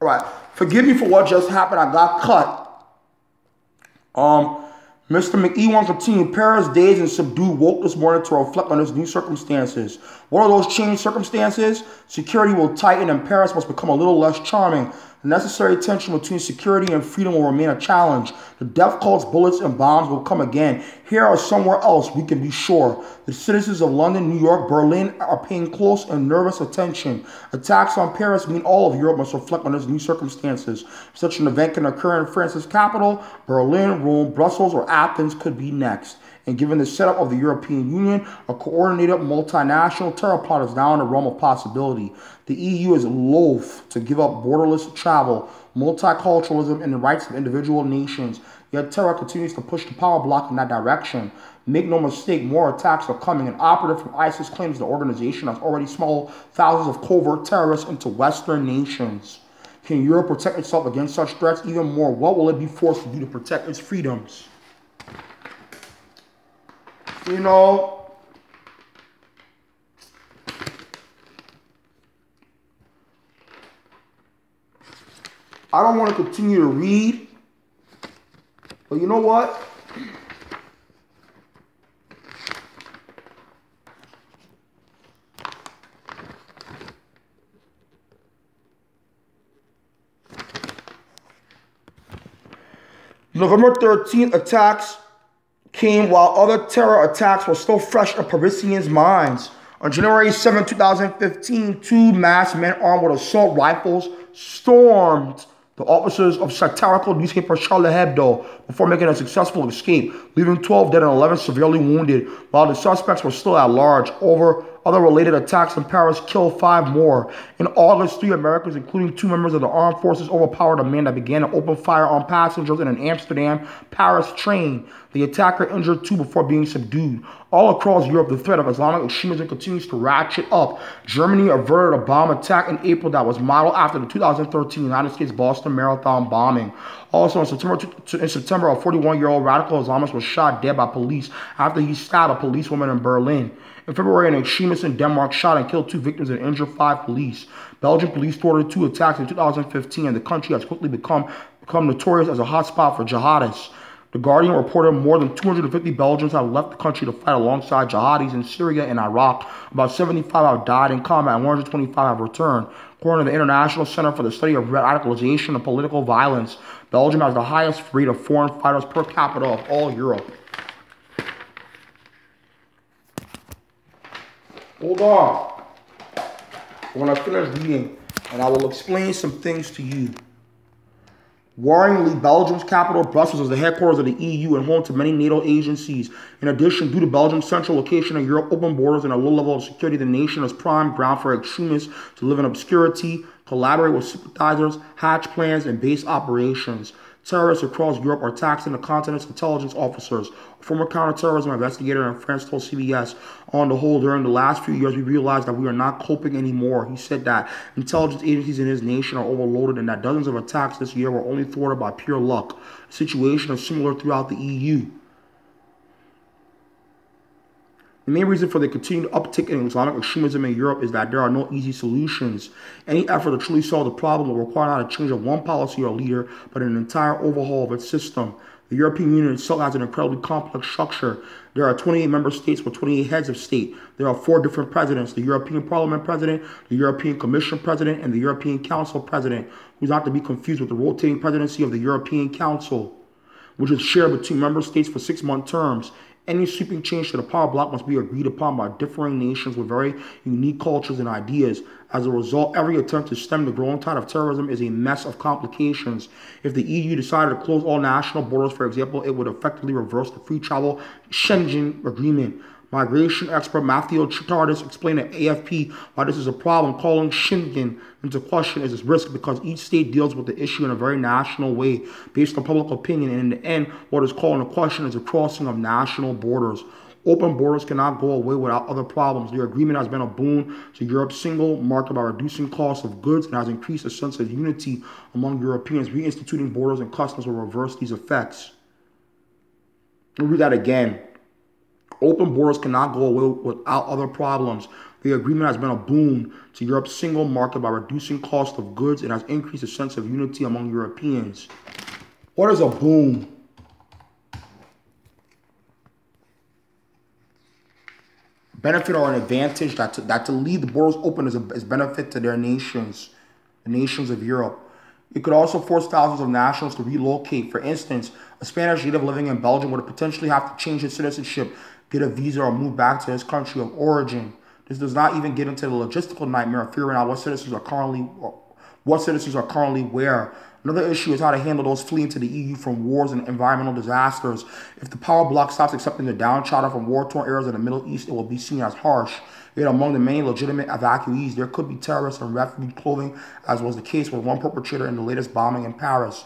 All right. Forgive me for what just happened. I got cut. Um, Mr. McEwan continued Paris days and subdued woke this morning to reflect on his new circumstances. What are those changed circumstances? Security will tighten and Paris must become a little less charming. The necessary tension between security and freedom will remain a challenge. The death cults, bullets, and bombs will come again. Here or somewhere else, we can be sure. The citizens of London, New York, Berlin are paying close and nervous attention. Attacks on Paris mean all of Europe must reflect on its new circumstances. Such an event can occur in France's capital. Berlin, Rome, Brussels, or Athens could be next. And given the setup of the European Union, a coordinated multinational terror plot is now in the realm of possibility. The EU is loath to give up borderless travel, multiculturalism, and the rights of individual nations. Yet terror continues to push the power block in that direction. Make no mistake, more attacks are coming. An operative from ISIS claims the organization has already smuggled thousands of covert terrorists into Western nations. Can Europe protect itself against such threats even more? What will it be forced to do to protect its freedoms? You know, I don't want to continue to read, but you know what? November 13th attacks came while other terror attacks were still fresh in Parisians' minds. On January 7, 2015, two masked men armed with assault rifles stormed the officers of satirical newspaper Charlie Hebdo before making a successful escape, leaving 12 dead and 11 severely wounded, while the suspects were still at large. Over other related attacks in Paris killed five more. In August, three Americans, including two members of the armed forces, overpowered a man that began to open fire on passengers in an Amsterdam Paris train. The attacker injured two before being subdued. All across Europe, the threat of Islamic extremism continues to ratchet up. Germany averted a bomb attack in April that was modeled after the 2013 United States Boston Marathon bombing. Also, in September, in September a 41-year-old radical Islamist was shot dead by police after he stabbed a policewoman in Berlin. In February, an extremist in Denmark shot and killed two victims and injured five police. Belgian police thwarted two attacks in 2015, and the country has quickly become, become notorious as a hotspot for jihadists. The Guardian reported more than 250 Belgians have left the country to fight alongside jihadis in Syria and Iraq. About 75 have died in combat and 125 have returned. According to the International Center for the Study of Radicalization and Political Violence, Belgium has the highest rate of foreign fighters per capita of all Europe. Hold on. When I finish reading, and I will explain some things to you. Worryingly, Belgium's capital, Brussels, is the headquarters of the EU and home to many NATO agencies. In addition, due to Belgium's central location in Europe, open borders, and a low level of security, the nation is prime ground for extremists to live in obscurity, collaborate with sympathizers, hatch plans, and base operations. Terrorists across Europe are taxing the continent's intelligence officers. A former counterterrorism investigator in France told CBS, on the whole, during the last few years, we realized that we are not coping anymore. He said that intelligence agencies in his nation are overloaded and that dozens of attacks this year were only thwarted by pure luck. The situation is similar throughout the EU. The main reason for the continued uptick in Islamic extremism in Europe is that there are no easy solutions. Any effort to truly solve the problem will require not a change of one policy or leader, but an entire overhaul of its system. The European Union itself has an incredibly complex structure. There are 28 member states with 28 heads of state. There are four different presidents the European Parliament president, the European Commission president, and the European Council president, who's not to be confused with the rotating presidency of the European Council, which is shared between member states for six month terms. Any sweeping change to the power block must be agreed upon by differing nations with very unique cultures and ideas. As a result, every attempt to stem the growing tide of terrorism is a mess of complications. If the EU decided to close all national borders, for example, it would effectively reverse the free travel Schengen agreement. Migration expert Matthew Tardis explained at AFP why this is a problem, calling Schengen into question is its risk because each state deals with the issue in a very national way based on public opinion. And in the end, what is called into question is the crossing of national borders. Open borders cannot go away without other problems. The agreement has been a boon to Europe's single market by reducing costs of goods and has increased a sense of unity among Europeans. Reinstituting borders and customs will reverse these effects. I'll read that again. Open borders cannot go away without other problems. The agreement has been a boon to Europe's single market by reducing cost of goods and has increased a sense of unity among Europeans. What is a boon? Benefit or an advantage that to, that to leave the borders open is a is benefit to their nations, the nations of Europe. It could also force thousands of nationals to relocate. For instance, a Spanish native living in Belgium would potentially have to change his citizenship, get a visa, or move back to his country of origin. This does not even get into the logistical nightmare of figuring out what citizens are currently what citizens are currently where. Another issue is how to handle those fleeing to the EU from wars and environmental disasters. If the power bloc stops accepting the downtrodden from war-torn areas in the Middle East, it will be seen as harsh. Yet among the many legitimate evacuees, there could be terrorists and refugee clothing, as was the case with one perpetrator in the latest bombing in Paris.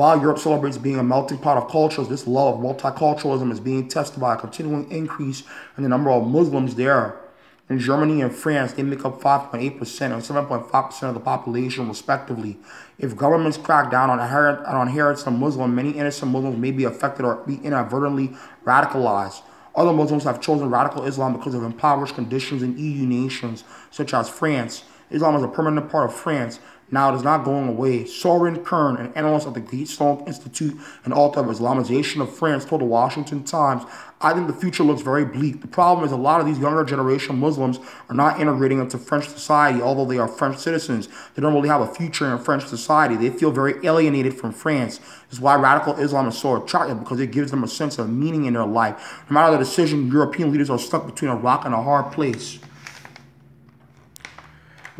While Europe celebrates being a melting pot of cultures, this love of multiculturalism is being tested by a continuing increase in the number of Muslims there. In Germany and France, they make up 5.8% and 7.5% of the population, respectively. If governments crack down on, inherit, on inheritance Muslim, many innocent Muslims may be affected or be inadvertently radicalized. Other Muslims have chosen radical Islam because of impoverished conditions in EU nations, such as France. Islam is a permanent part of France, now it is not going away. Soren Kern, an analyst at the Gatestone Institute and author of Islamization of France, told the Washington Times, I think the future looks very bleak. The problem is a lot of these younger generation Muslims are not integrating into French society, although they are French citizens. They don't really have a future in French society. They feel very alienated from France. This is why radical Islam is so attractive, because it gives them a sense of meaning in their life. No matter the decision, European leaders are stuck between a rock and a hard place.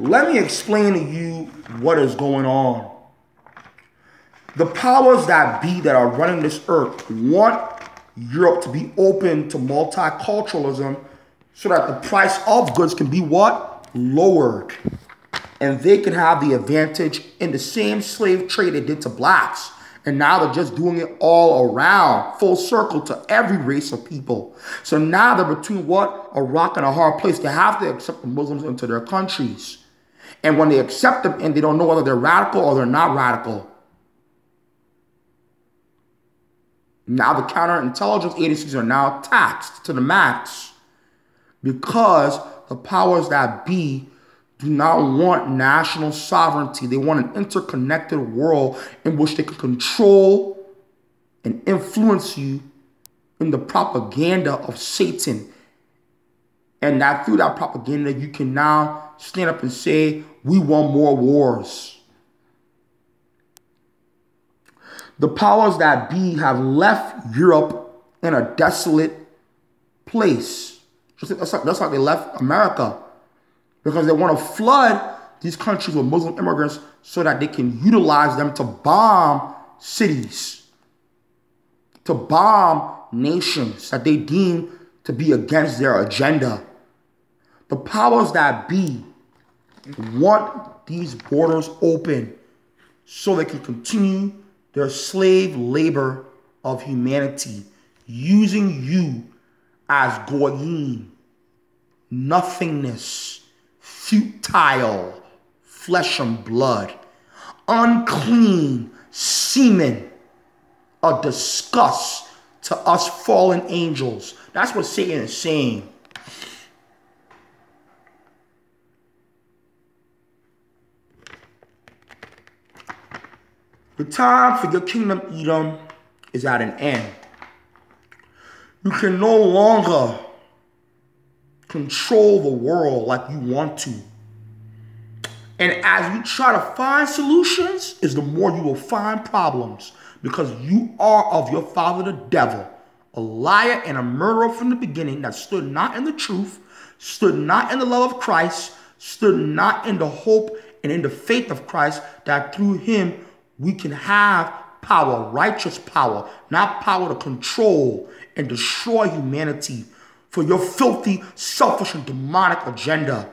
Let me explain to you what is going on. The powers that be that are running this earth want Europe to be open to multiculturalism so that the price of goods can be what? Lowered. And they can have the advantage in the same slave trade they did to blacks. And now they're just doing it all around, full circle to every race of people. So now they're between what? A rock and a hard place. They have to accept the Muslims into their countries. And when they accept them and they don't know whether they're radical or they're not radical. Now the counterintelligence agencies are now taxed to the max because the powers that be do not want national sovereignty. They want an interconnected world in which they can control and influence you in the propaganda of Satan. And that through that propaganda, you can now stand up and say, we want more wars. The powers that be have left Europe in a desolate place. Just like, that's like they left America. Because they want to flood these countries with Muslim immigrants so that they can utilize them to bomb cities, to bomb nations that they deem to be against their agenda. The powers that be want these borders open so they can continue their slave labor of humanity, using you as goyim, nothingness, futile, flesh and blood, unclean semen, a disgust to us fallen angels. That's what Satan is saying. The time for your kingdom, Edom, is at an end. You can no longer control the world like you want to. And as you try to find solutions, is the more you will find problems because you are of your father the devil, a liar and a murderer from the beginning that stood not in the truth, stood not in the love of Christ, stood not in the hope and in the faith of Christ that through him we can have power, righteous power, not power to control and destroy humanity for your filthy, selfish, and demonic agenda.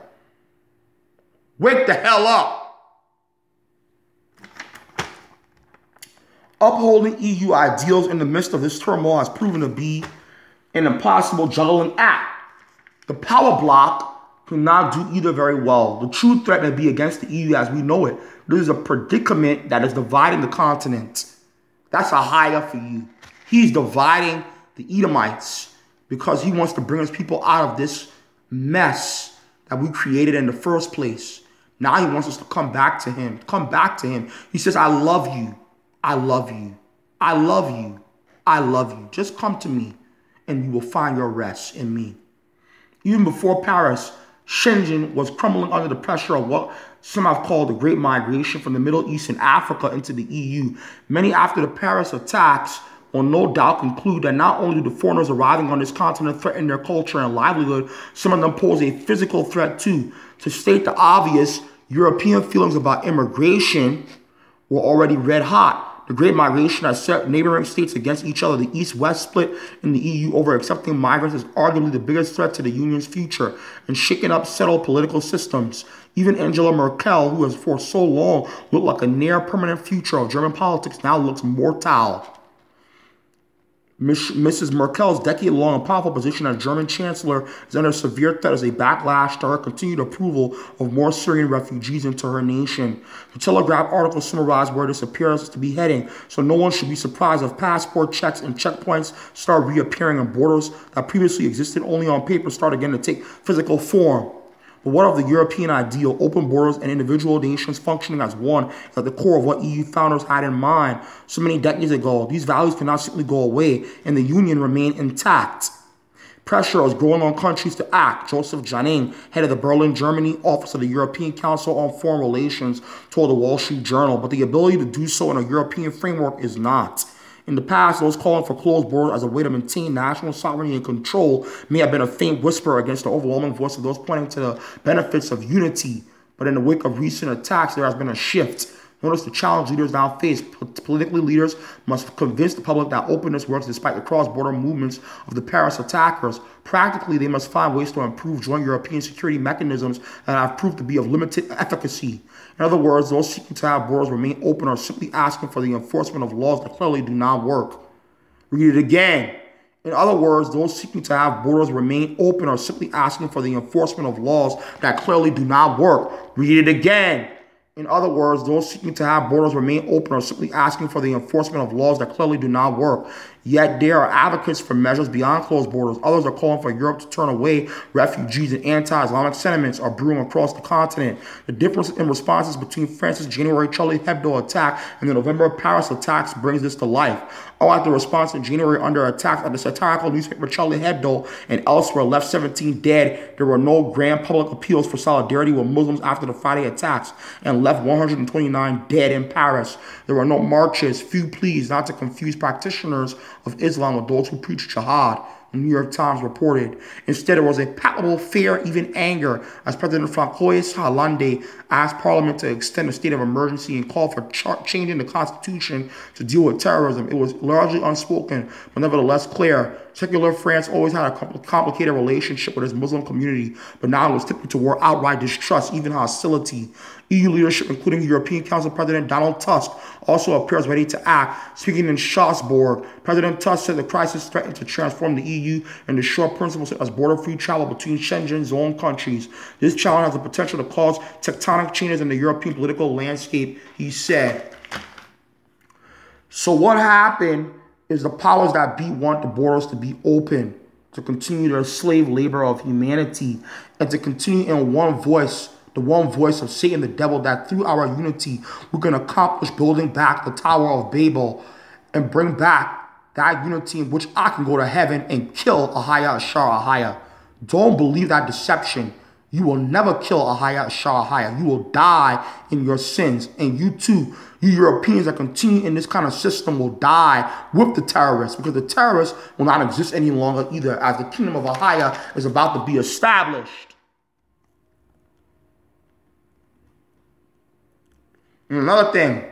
Wake the hell up. Upholding EU ideals in the midst of this turmoil has proven to be an impossible juggling act. The power bloc cannot do either very well. The true threat may be against the EU as we know it. This is a predicament that is dividing the continent. That's a higher for you. He's dividing the Edomites because he wants to bring his people out of this mess that we created in the first place. Now he wants us to come back to him. Come back to him. He says, I love you. I love you. I love you. I love you. Just come to me and you will find your rest in me. Even before Paris, Schengen was crumbling under the pressure of what some have called the Great Migration from the Middle East and Africa into the EU. Many after the Paris attacks will no doubt conclude that not only do the foreigners arriving on this continent threaten their culture and livelihood, some of them pose a physical threat too. To state the obvious, European feelings about immigration were already red hot. The Great Migration has set neighboring states against each other. The East-West split in the EU over accepting migrants is arguably the biggest threat to the Union's future and shaking up settled political systems. Even Angela Merkel, who has for so long looked like a near-permanent future of German politics, now looks mortal. Mrs. Merkel's decade-long and powerful position as German Chancellor is under severe threat as a backlash to her continued approval of more Syrian refugees into her nation. The Telegraph article summarized where this appears to be heading, so no one should be surprised if passport checks and checkpoints start reappearing and borders that previously existed only on paper start again to take physical form. What of the European ideal, open borders and individual nations functioning as one at the core of what EU founders had in mind so many decades ago? These values cannot simply go away and the Union remain intact. Pressure is growing on countries to act. Joseph Janning, head of the Berlin, Germany office of the European Council on Foreign Relations, told the Wall Street Journal, but the ability to do so in a European framework is not. In the past, those calling for closed borders as a way to maintain national sovereignty and control may have been a faint whisper against the overwhelming voice of those pointing to the benefits of unity. But in the wake of recent attacks, there has been a shift. Notice the challenge leaders now face. Politically, leaders must convince the public that openness works despite the cross-border movements of the Paris attackers. Practically, they must find ways to improve joint European security mechanisms that have proved to be of limited efficacy. In other words, those seeking to have borders remain open are simply asking for the enforcement of laws that clearly do not work. Read it again. In other words, those seeking to have borders remain open are simply asking for the enforcement of laws that clearly do not work. Read it again. In other words, those seeking to have borders remain open are simply asking for the enforcement of laws that clearly do not work. Yet there are advocates for measures beyond closed borders. Others are calling for Europe to turn away refugees and anti-Islamic sentiments are brewing across the continent. The difference in responses between France's January Charlie Hebdo attack and the November Paris attacks brings this to life. Oh, Unlike the response in January under attack at the satirical newspaper Charlie Hebdo and elsewhere left 17 dead, there were no grand public appeals for solidarity with Muslims after the Friday attacks and left 129 dead in Paris. There were no marches, few pleas not to confuse practitioners of Islam with those who preach jihad the New York Times reported. Instead, it was a palpable fear, even anger, as President Francois Hollande asked Parliament to extend a state of emergency and call for changing the Constitution to deal with terrorism. It was largely unspoken, but nevertheless clear. Secular France always had a complicated relationship with its Muslim community, but now it was tipping toward outright distrust, even hostility. EU leadership, including European Council President Donald Tusk, also appears ready to act. Speaking in Strasbourg, President Tusk said the crisis threatened to transform the EU and destroy principles such as border-free travel between Schengen's own countries. This challenge has the potential to cause tectonic changes in the European political landscape, he said. So what happened is the powers that be want the borders to be open, to continue their slave labor of humanity, and to continue in one voice the one voice of Satan the devil that through our unity we can accomplish building back the Tower of Babel and bring back that unity in which I can go to heaven and kill Ahayah Ashar Ahayah. Don't believe that deception. You will never kill Ahayah Ashar Ahayah. You will die in your sins. And you too, you Europeans that continue in this kind of system will die with the terrorists because the terrorists will not exist any longer either as the kingdom of Ahayah is about to be established. Mm, another thing,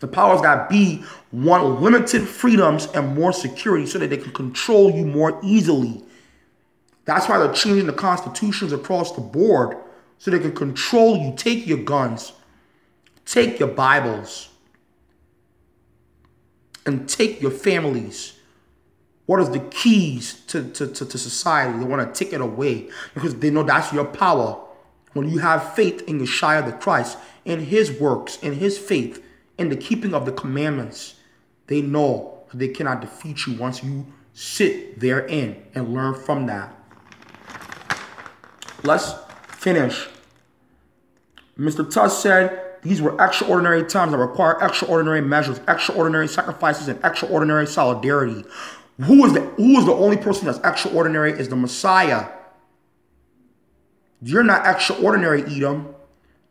the powers that be want limited freedoms and more security so that they can control you more easily. That's why they're changing the constitutions across the board so they can control you. Take your guns, take your Bibles, and take your families. What is the keys to, to, to, to society? They want to take it away because they know that's your power. When you have faith in Yeshua the Christ, in his works, in his faith, in the keeping of the commandments, they know they cannot defeat you once you sit therein and learn from that. let's finish. Mr. Tusk said these were extraordinary times that require extraordinary measures, extraordinary sacrifices, and extraordinary solidarity. Who is the who is the only person that's extraordinary is the Messiah. You're not extraordinary, Edom.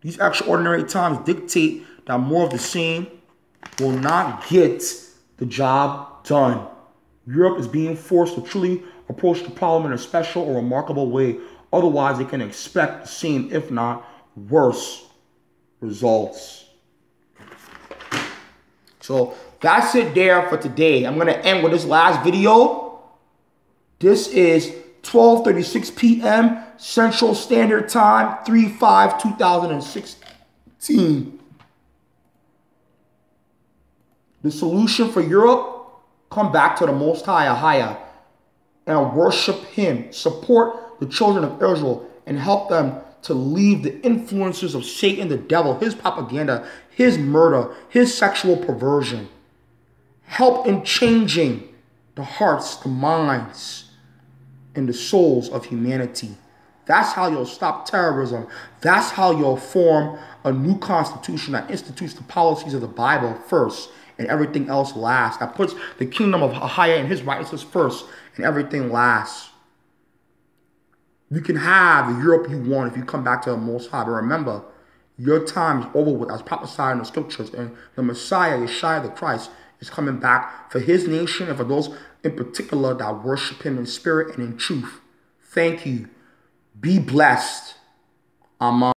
These extraordinary times dictate that more of the same will not get the job done. Europe is being forced to truly approach the problem in a special or remarkable way. Otherwise, they can expect the same, if not worse, results. So that's it there for today. I'm going to end with this last video. This is 12.36 p.m. Central Standard Time, 3-5-2016. The solution for Europe, come back to the Most High, Ahia, and worship Him. Support the children of Israel and help them to leave the influences of Satan, the devil, his propaganda, his murder, his sexual perversion. Help in changing the hearts, the minds, and the souls of humanity. That's how you'll stop terrorism. That's how you'll form a new constitution that institutes the policies of the Bible first and everything else last. That puts the kingdom of Ahia and his righteousness first and everything last. You can have the Europe you want if you come back to the Most High. But remember, your time is over with as prophesied in the scriptures. And the Messiah, Yeshua the Christ, is coming back for his nation and for those in particular that worship him in spirit and in truth. Thank you. Be blessed. Amen.